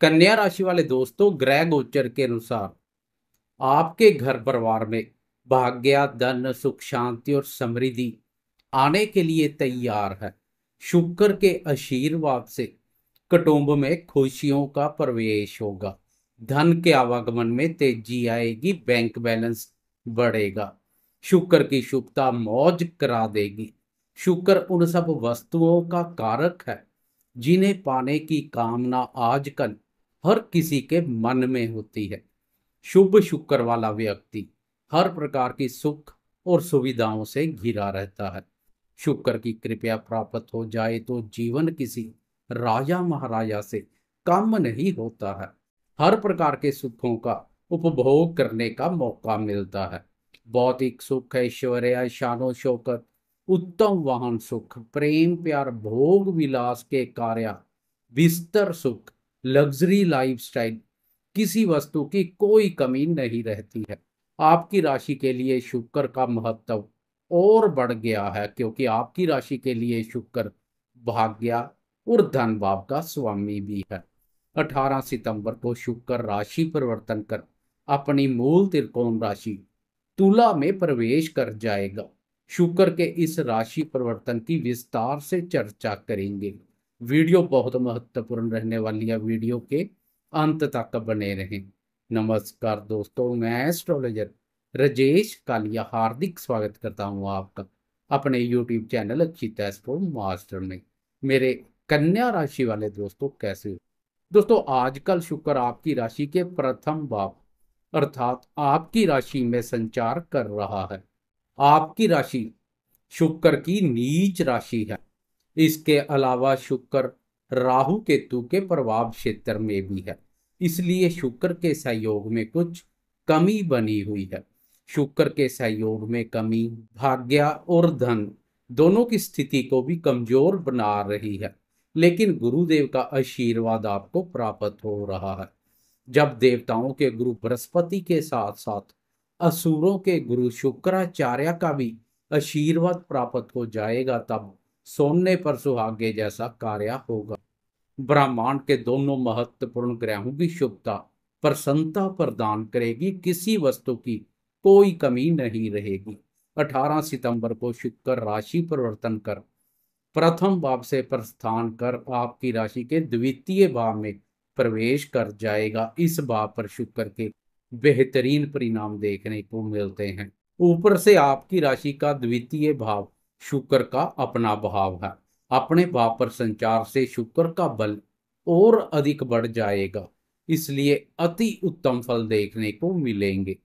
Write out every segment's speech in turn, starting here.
कन्या राशि वाले दोस्तों, ग्रह गोचर के अनुसार आपके घर परिवार में भाग्य, धन, सुख, शांति और समृद्धि आने के लिए तैयार है। शुक्र के आशीर्वाद से कुटुंब में खुशियों का प्रवेश होगा। धन के आवागमन में तेज़ी आएगी बैंक बैलेंस बढ़ेगा। शुक्र की शुभता मौज करा देगी। शुक्र उन सब वस्तुओं का कारक है, जिन्हें पाने की कामना आजकल हर किसी के मन में होती है। शुभ शुक्र वाला व्यक्ति हर प्रकार की सुख और सुविधाओं से घिरा रहता है। शुक्र की कृपया प्राप्त हो जाए तो जीवन किसी राजा महाराजा से कम नहीं होता है। हर प्रकार के सुखों का उपभोग करने का मौका मिलता है। भौतिक सुख, ऐश्वर्य शानो शौकत, उत्तम वाहन सुख, प्रेम, प्यार, भोग, विलास के कार्य, विस्तर सुख लग्जरी लाइफस्टाइल किसी वस्तु की कोई कमी नहीं रहती है। आपकी राशि के लिए शुक्र का महत्व और बढ़ गया है क्योंकि आपकी राशि के लिए शुक्र भाग्य और धन भाव का स्वामी भी है। 18 सितंबर को शुक्र राशि परिवर्तन कर अपनी मूल त्रिकोण राशि तुला में प्रवेश कर जाएगा। शुक्र के इस राशि परिवर्तन की विस्तार से चर्चा करेंगे। वीडियो बहुत महत्वपूर्ण रहने वाली है वीडियो के अंत तक बने रहें। नमस्कार दोस्तों, मैं एस्ट्रोलॉजर राजेश कालिया, हार्दिक स्वागत करता हूँ आपका अपने YouTube channel Akshit astro master में। मेरे कन्या राशि वाले दोस्तों, कैसे हो? दोस्तों, आजकल शुक्र आपकी राशि के प्रथम भाव अर्थात आपकी राशि में संचार कर रहा है। आपकी राशि शुक्र की नीच राशि है। इसके अलावा शुक्र राहु केतु के प्रभाव क्षेत्र में भी है। इसलिए शुक्र के सहयोग में कुछ कमी बनी हुई है। शुक्र के सहयोग में कमी, भाग्य और धन दोनों की स्थिति को भी कमज़ोर बना रही है, लेकिन गुरुदेव का आशीर्वाद आपको प्राप्त हो रहा है। जब देवताओं के गुरु बृहस्पति के साथ साथ असुरों के गुरु शुक्राचार्य का भी आशीर्वाद प्राप्त हो जाएगा, तब सोने पर सुहागे जैसा कार्य होगा। ब्रह्मांड के दोनों महत्वपूर्ण ग्रहों की शुभता प्रसन्नता प्रदान करेगी, किसी वस्तु की कोई कमी नहीं रहेगी। 18 सितंबर को शुक्र राशि परिवर्तन कर, प्रथम भाव से प्रस्थान कर, आपकी राशि के द्वितीय भाव में प्रवेश कर जाएगा। इस भाव पर शुक्र के बेहतरीन परिणाम देखने को मिलते हैं। ऊपर से आपकी राशि का द्वितीय भाव शुक्र का अपना भाव है। अपने भाव पर संचार से शुक्र का बल और अधिक बढ़ जाएगा, इसलिए अति उत्तम फल देखने को मिलेंगे।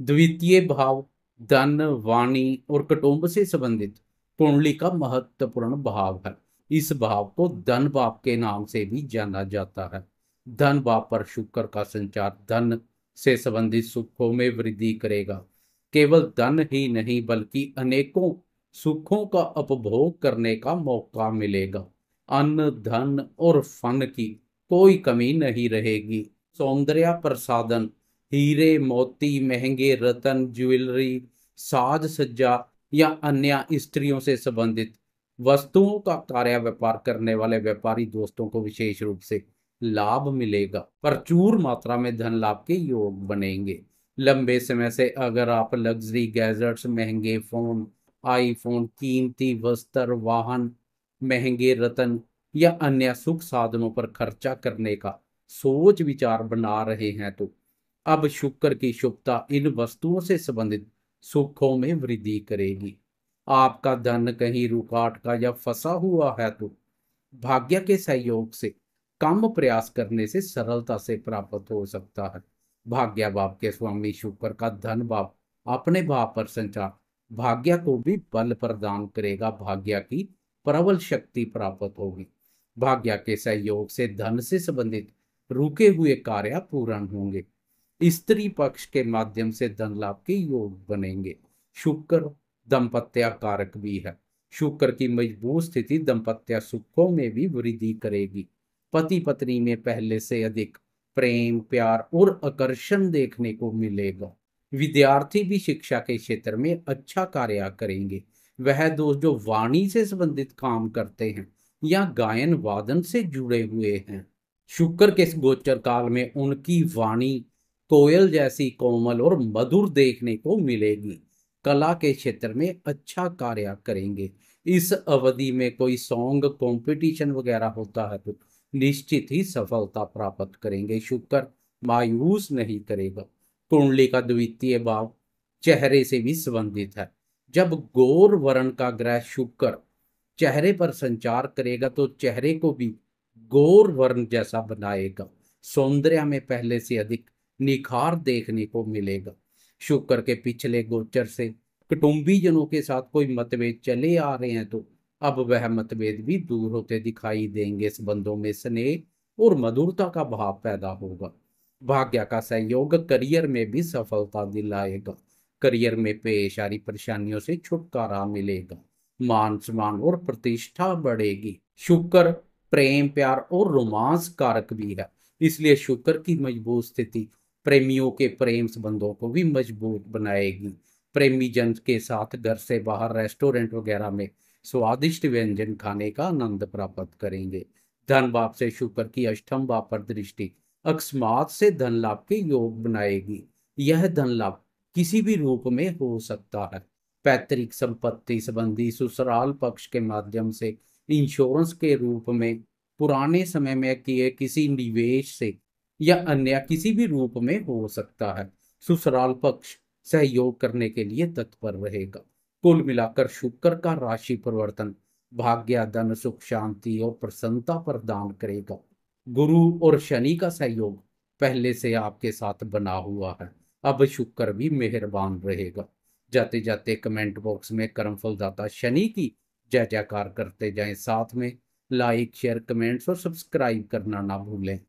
द्वितीय भाव, धन, वाणी और कुटुंब से संबंधित कुंडली का महत्वपूर्ण भाव है। इस भाव को धन भाव के नाम से भी जाना जाता है। धन भाव पर शुक्र का संचार धन से संबंधित सुखों में वृद्धि करेगा। केवल धन ही नहीं, बल्कि अनेकों सुखों का उपभोग करने का मौका मिलेगा। अन्न, धन और फन की कोई कमी नहीं रहेगी। सौंदर्य प्रसादन हीरे, मोती, महँगे रतन, ज्वेलरी, साज सज्जा या अन्य स्त्रियों से संबंधित वस्तुओं का कार्य व्यापार करने वाले व्यापारी दोस्तों को विशेष रूप से लाभ मिलेगा। प्रचुर मात्रा में धन लाभ के योग बनेंगे। लंबे समय से अगर आप लग्जरी गैजेट्स, महँगे फ़ोन आईफोन कीमती वस्त्र, वाहन, महँगे रतन या अन्य सुख साधनों पर खर्चा करने का सोच विचार बना रहे हैं तो अब शुक्र की शुभता इन वस्तुओं से संबंधित सुखों में वृद्धि करेगी। आपका धन कहीं रुकाट का या फंसा हुआ है तो भाग्य के सहयोग से कम प्रयास करने से सरलता से प्राप्त हो सकता है। भाग्य बाप के स्वामी शुक्र का धन बाप अपने भाव पर संचार भाग्य को भी बल प्रदान करेगा, भाग्य की प्रबल शक्ति प्राप्त होगी। भाग्य के सहयोग से धन से संबंधित रुके हुए कार्य पूर्ण होंगे। स्त्री पक्ष के माध्यम से धन लाभ के योग बनेंगे। शुक्र दंपत्या कारक भी है। शुक्र की मज़बूत स्थिति दंपत्या सुखों में भी वृद्धि करेगी। पति पत्नी में पहले से अधिक प्रेम, प्यार और आकर्षण देखने को मिलेगा। विद्यार्थी भी शिक्षा के क्षेत्र में अच्छा कार्य करेंगे। वह दोस्त जो वाणी से संबंधित काम करते हैं या गायन वादन से जुड़े हुए हैं। शुक्र के गोचर काल में उनकी वाणी कोयल जैसी कोमल और मधुर देखने को मिलेगी। कला के क्षेत्र में अच्छा कार्य करेंगे। इस अवधि में कोई सॉन्ग कंपटीशन वगैरह होता है तो निश्चित ही सफलता प्राप्त करेंगे। शुक्र, मायूस नहीं करेगा। कुंडली का द्वितीय भाव चेहरे से भी संबंधित है। जब गौर वर्ण का ग्रह शुक्र चेहरे पर संचार करेगा तो चेहरे को भी गौर वर्ण जैसा बनाएगा। सौंदर्य में पहले से अधिक निखार देखने को मिलेगा। शुक्र के पिछले गोचर से कुटुंबी जनों के साथ कोई मतभेद चले आ रहे हैं तो अब वह मतभेद भी दूर होते दिखाई देंगे। संबंधों में स्नेह और मधुरता का भाव पैदा होगा। भाग्य का सहयोग करियर में भी सफलता दिलाएगा। करियर में पेश आ रही परेशानियों से छुटकारा मिलेगा। मान सम्मान और प्रतिष्ठा बढ़ेगी। शुक्र, प्रेम, प्यार और रोमांस कारक भी है। इसलिए शुक्र की मज़बूत स्थिति प्रेमियों के प्रेम संबंधों को भी मज़बूत बनाएगी। प्रेमी जन के साथ घर से बाहर रेस्टोरेंट वगैरह में स्वादिष्ट व्यंजन खाने का आनंद प्राप्त करेंगे। धन भाव से शुक्र की अष्टम भाव पर दृष्टि अकस्मात से धन लाभ के योग बनाएगी। यह धन लाभ किसी भी रूप में हो सकता है। पैतृक संपत्ति संबंधी ससुराल पक्ष के माध्यम से इंश्योरेंस के रूप में, पुराने समय में किए किसी निवेश से या अन्य किसी भी रूप में हो सकता है। ससुराल पक्ष सहयोग करने के लिए तत्पर रहेगा। कुल मिलाकर शुक्र का राशि परिवर्तन भाग्य, धन, सुख, शांति और प्रसन्नता प्रदान करेगा। गुरु और शनि का सहयोग पहले से आपके साथ बना हुआ है। अब शुक्र भी मेहरबान रहेगा। जाते जाते कमेंट बॉक्स में कर्मफल दाता शनि की जय जयकार करते जाएँ। साथ में लाइक, शेयर, कमेंट्स और सब्सक्राइब करना ना भूलें।